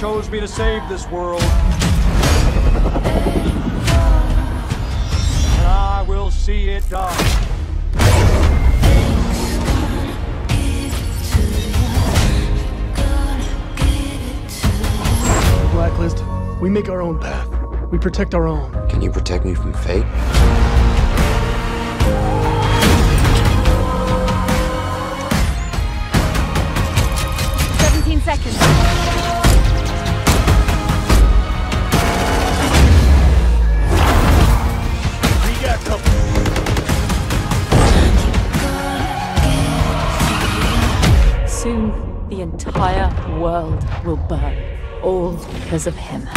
chose me to save this world. And I will see it done. Blacklist, we make our own path. We protect our own. Can you protect me from fate? Seventeen seconds. The entire world will burn. All because of him.